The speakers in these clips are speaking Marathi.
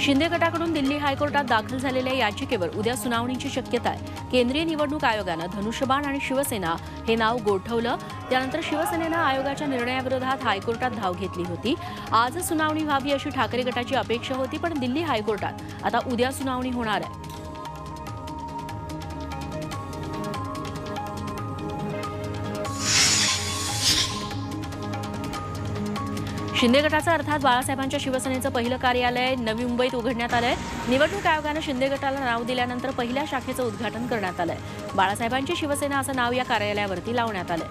शिंदे गटाकडून दिल्ली हायकोर्टात दाखल झालेल्या याचिकेवर उद्या सुनावणीची शक्यता आहे. केंद्रीय निवडणूक आयोगानं धनुष्यबाण आणि शिवसेना हे नाव गोठवलं. त्यानंतर शिवसेनेनं आयोगाच्या निर्णयाविरोधात हायकोर्टात धाव घेतली होती. आज सुनावणी व्हावी अशी ठाकरे गटाची अपेक्षा होती पण दिल्ली हायकोर्टात आता उद्या सुनावणी होणार आहे. शिंदे गटाचं अर्थात बाळासाहेबांच्या शिवसेनेचं पहिलं कार्यालय नवी मुंबईत उघडण्यात आलंय. निवडणूक आयोगानं शिंदे गटाला नाव दिल्यानंतर पहिल्या शाखेचं उद्घाटन करण्यात आलंय. बाळासाहेबांची शिवसेना असं नाव या कार्यालयावरती लावण्यात आलंय.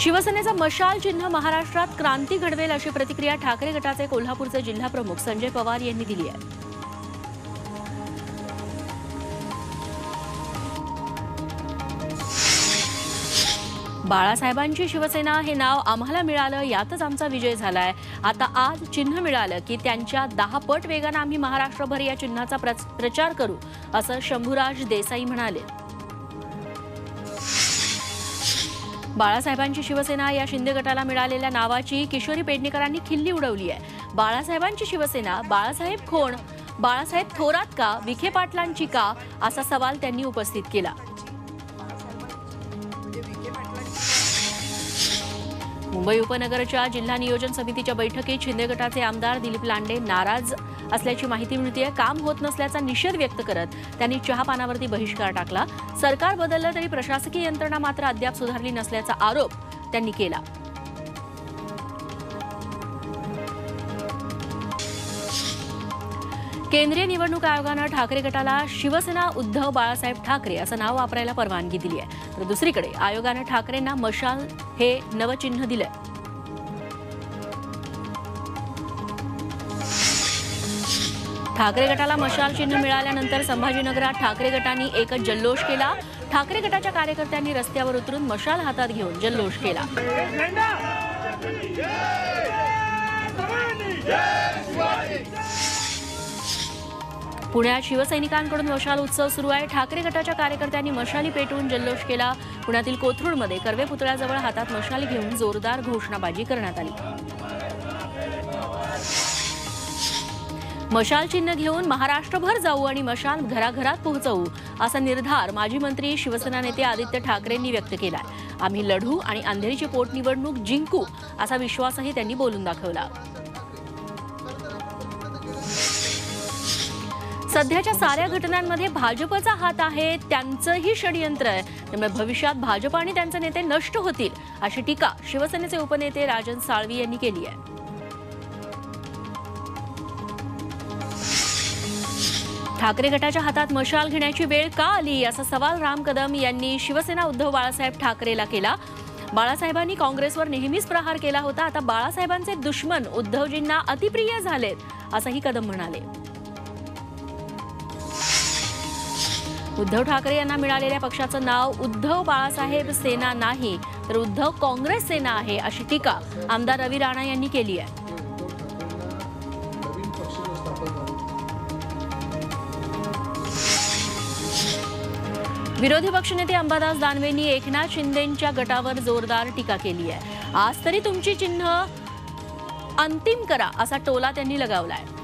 शिवसेनेचं मशाल चिन्ह महाराष्ट्रात क्रांती घडवेल अशी प्रतिक्रिया ठाकरे गटाचे कोल्हापूरचे जिल्हा प्रमुख संजय पवार यांनी दिली आहे. बाळासाहेबांची शिवसेना हे नाव आम्हाला मिळालं यातच आमचा विजय झालाय. आता आज चिन्ह मिळालं की त्यांच्या दहा पट वेगानं आम्ही महाराष्ट्रभर या चिन्हाचा प्रच- प्रचार करू असं शंभूराज देसाई म्हणाले. बाळासाहेबांची शिवसेना या शिंदे गटाला मिळालेल्या नावाची किशोरी पेडणेकरांनी खिल्ली उडवली आहे. बाळासाहेबांची शिवसेना बाळासाहेब कोण बाळासाहेब थोरात का विखे पाटलांची का असा सवाल त्यांनी उपस्थित केला. मुंबई उपनगरच्या जिल्हा नियोजन समितीच्या बैठकीत शिंदे गटाचे आमदार दिलीप लांडे नाराज असल्याची माहिती मिळते काम होत नसल्याचा निषेध व्यक्त करत त्यांनी चहापानावरती बहिष्कार टाकला. सरकार बदललं तरी प्रशासकीय यंत्रणा मात्र अद्याप सुधारली नसल्याचा आरोप त्यांनी केला. केंद्रीय निवडणूक आयोगानं ठाकरे गटाला शिवसेना उद्धव बाळासाहेब ठाकरे असं नाव वापरायला परवानगी दिली आहे तर दुसरीकडे आयोगानं ठाकरेंना मशाल हे नवचिन्ह दिलंय. ठाकरे गटाला मशाल चिन्ह मिळाल्यानंतर संभाजीनगरात ठाकरे गटांनी एकच जल्लोष केला. ठाकरे गटाच्या कार्यकर्त्यांनी रस्त्यावर उतरून मशाल हातात घेऊन जल्लोष केला. पुण्यात शिवसैनिकांकडून मशाल उत्सव सुरू आहे. ठाकरे गटाच्या कार्यकर्त्यांनी मशाली पेटवून जल्लोष केला. पुण्यातील कोथरूडमध्ये कर्वे पुतळ्याजवळ हातात मशाली घेऊन जोरदार घोषणाबाजी करण्यात आली. मशाल चिन्ह घेऊन महाराष्ट्रभर जाऊ आणि मशाल घराघरात पोहोचवू असा निर्धार माजी मंत्री शिवसेना नेते आदित्य ठाकरेंनी व्यक्त केला आम्ही लढू आणि अंधेरीची पोटनिवडणूक जिंकू असा विश्वासही त्यांनी बोलून दाखवला. सध्याच्या साऱ्या घटनांमध्ये भाजपचा हात आहे त्यांचंही षडयंत्र आहे. त्यामुळे भविष्यात भाजप आणि त्यांचे नेते नष्ट होतील अशी टीका शिवसेनेचे उपनेते राजन साळवी यांनी केली आहे. ठाकरे गटाच्या हातात मशाल घेण्याची वेळ का आली असा सवाल राम कदम यांनी शिवसेना उद्धव बाळासाहेब ठाकरेला केला. बाळासाहेबांनी काँग्रेसवर नेहमीच प्रहार केला होता आता बाळासाहेबांचे दुश्मन उद्धवजींना अतिप्रिय झालेत असंही कदम म्हणाले. उद्धव ठाकरे यांना मिळालेल्या पक्षाचं नाव उद्धव बाळासाहेब सेना नाही तर उद्धव काँग्रेस सेना आहे अशी टीका आमदार रवी राणा यांनी केली आहे. पक्ष विरोधी पक्षनेते अंबादास दानवेंनी एकनाथ शिंदेंच्या गटावर जोरदार टीका केली आहे. आज तरी तुमची चिन्ह अंतिम करा असा टोला त्यांनी लगावलाय.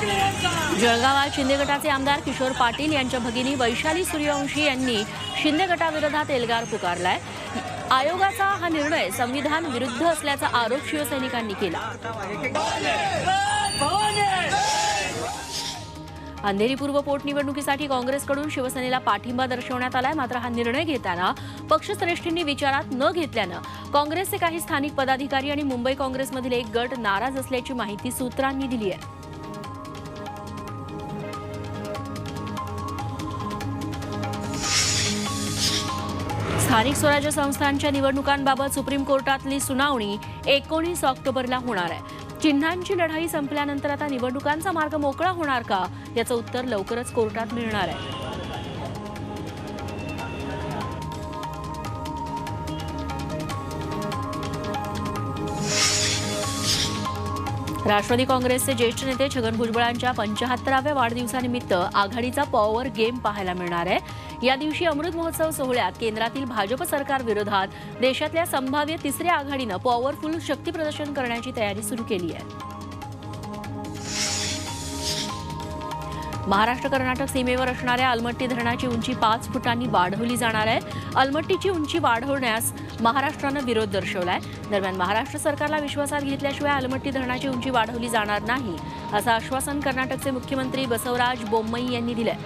जळगावात शिंदे गटाचे आमदार किशोर पाटील यांच्या भगिनी वैशाली सूर्यवंशी यांनी शिंदे गटाविरोधात एल्गार पुकारलाय. आयोगाचा हा निर्णय संविधान विरुद्ध असल्याचा आरोप शिवसैनिकांनी केला. अंधेरी पूर्व पोटनिवडणुकीसाठी काँग्रेसकडून शिवसेनेला पाठिंबा दर्शवण्यात आलाय. मात्र हा निर्णय घेताना पक्षश्रेष्ठींनी विचारात न घेतल्यानं काँग्रेसचे काही स्थानिक पदाधिकारी आणि मुंबई काँग्रेसमधील एक गट नाराज असल्याची माहिती सूत्रांनी दिली आहे स्थानिक स्वराज्य संस्थांच्या निवडणुकांबाबत सुप्रीम कोर्टातली सुनावणी एकोणीस ऑक्टोबरला होणार आहे. चिन्हांची लढाई संपल्यानंतर आता निवडणुकांचा मार्ग मोकळा होणार का? याचं उत्तर लवकरच कोर्टात मिळणार आहे. राष्ट्रवादी काँग्रेसचे ज्येष्ठ नेते छगन भुजबळांच्या पंचाहत्तराव्या वाढदिवसानिमित्त आघाडीचा पॉवर गेम पाहायला मिळणार आहे. या दिवशी अमृत महोत्सव सोहळ्यात केंद्रातील भाजप सरकार विरोधात देशातल्या संभाव्य तिसऱ्या आघाडीनं पॉवरफुल शक्ती प्रदर्शन करण्याची तयारी सुरू केली आहे. महाराष्ट्र कर्नाटक सीमेवर असणाऱ्या अलमट्टी धरणाची उंची पाच फुटांनी वाढवली जाणार आहे. अलमट्टीची उंची वाढवण्यास महाराष्ट्रानं विरोध दर्शवलाय. दरम्यान महाराष्ट्र सरकारला विश्वासात घेतल्याशिवाय अलमट्टी धरणाची उंची वाढवली जाणार नाही असं आश्वासन कर्नाटकचे मुख्यमंत्री बसवराज बोम्मई यांनी दिलंय.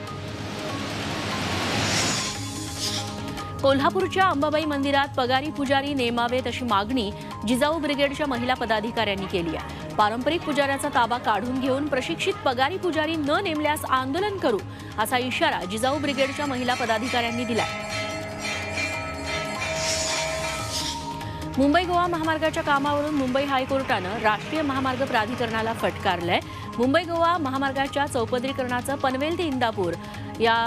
कोल्हापूरच्या अंबाबाई मंदिरात पगारी पुजारी नेमावेत अशी मागणी जिजाऊ ब्रिगेडच्या महिला पदाधिकाऱ्यांनी केली आहे. पारंपरिक पुजाऱ्याचा ताबा काढून घेऊन प्रशिक्षित पगारी पुजारी न नेमल्यास आंदोलन करू असा इशारा जिजाऊ ब्रिगेडच्या महिला पदाधिकाऱ्यांनी दिला मुंबई गोवा महामार्गाच्या कामावरून मुंबई हायकोर्टानं राष्ट्रीय महामार्ग प्राधिकरणाला फटकारलंय. मुंबई गोवा महामार्गाच्या चौपदरीकरणाचं पनवेल ते इंदापूर या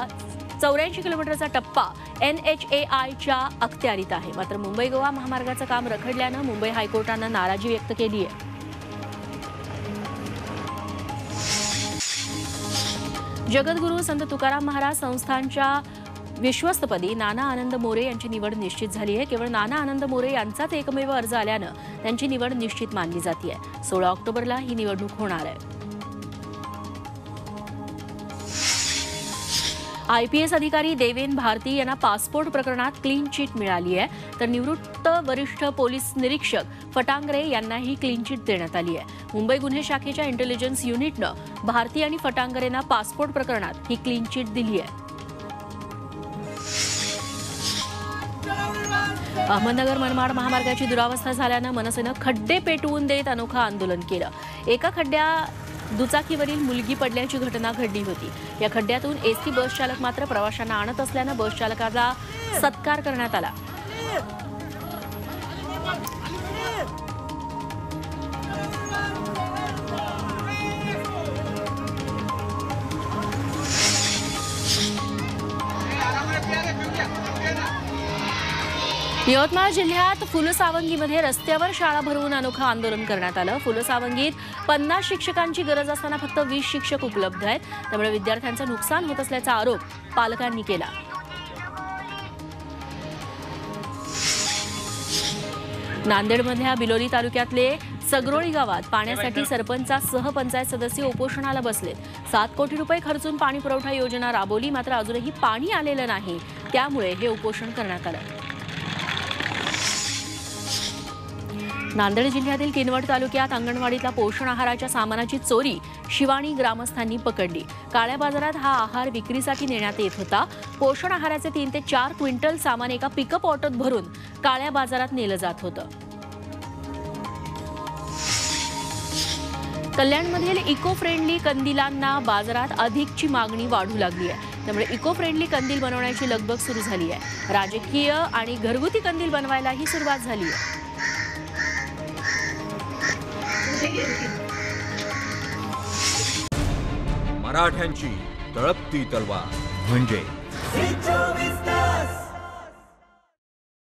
चौऱ्याऐंशी किलोमीटरचा टप्पा एन एच ए आयच्या अखत्यारीत आहे. मात्र मुंबई गोवा महामार्गाचं काम रखडल्यानं मुंबई हायकोर्टानं नाराजी व्यक्त केली आहे जगद्गुरू संत तुकाराम महाराज संस्थानच्या विश्वस्तपदी नाना आनंद मोरे यांची निवड निश्चित झाली आहे. केवळ नाना आनंद मोरे यांचाच एकमेव अर्ज आल्यानं त्यांची निवड निश्चित मानली जाते सोळा ऑक्टोबरला ही निवडणूक होणार आहे. आय पी एस अधिकारी देवेन भारती यांना पासपोर्ट प्रकरणात क्लीन चिट मिळाली आहे. तर निवृत्त वरिष्ठ पोलीस निरीक्षक फटांगरे यांनाही क्लीन चिट देण्यात आली आहे. मुंबई गुन्हे शाखेच्या इंटेलिजन्स युनिटनं भारती आणि फटांगरेंना पासपोर्ट प्रकरणात ही क्लीन चिट दिली आहे. अहमदनगर मनमाड महामार्गाची दुरावस्था झाल्यानं मनसेनं खड्डे पेटवून देत अनोखं आंदोलन केलं. एका खड्ड्या दुचाकीवरील मुलगी पडल्याची घटना घडली होती. या खड्ड्यातून एसटी बस चालक मात्र प्रवाशांना आणत असल्यानं बस चालकाचा सत्कार करण्यात आला. यवतमाळ जिल्ह्यात फुलसावंगीमध्ये रस्त्यावर शाळा भरवून अनोखं आंदोलन करण्यात आलं. फुलसावंगीत पन्नास शिक्षकांची गरज असताना फक्त वीस शिक्षक उपलब्ध आहेत. त्यामुळे विद्यार्थ्यांचं नुकसान होत असल्याचा आरोप पालकांनी केला. नांदेडमधल्या बिलोली तालुक्यातले सगरोळी गावात पाण्यासाठी सरपंचासह पंचायत सदस्य उपोषणाला बसलेत. सात कोटी रुपये खर्चून पाणी पुरवठा योजना राबवली मात्र अजूनही पाणी आलेलं नाही. त्यामुळे हे उपोषण करण्यात आलं. नांदेड जिल्ह्यातील किनवट तालुक्यात अंगणवाडीतला पोषण आहाराच्या सामानाची चोरी शिवाणी ग्रामस्थांनी पकडली. काळ्या बाजारात हा आहार विक्रीसाठी नेण्यात येत होता. पोषण आहाराचे तीन ते चार क्विंटल सामान एका पिकअप ऑटोत भरून काळ्या बाजारात नेलं जात होतं. कल्याणमधील इको फ्रेंडली कंदिलांना बाजारात अधिकची मागणी वाढू लागली आहे. त्यामुळे इको फ्रेंडली कंदील बनवण्याची लगबग सुरू झाली आहे. राजकीय आणि घरगुती कंदील बनवायलाही सुरुवात झाली आहे. मराठ्यांची तळपती तलवार. म्हणजे?